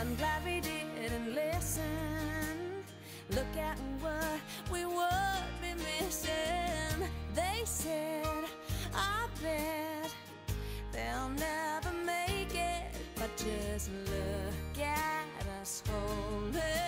I'm glad we didn't listen. Look at what we would be missing. They said, I bet they'll never make it. But just look at us holding.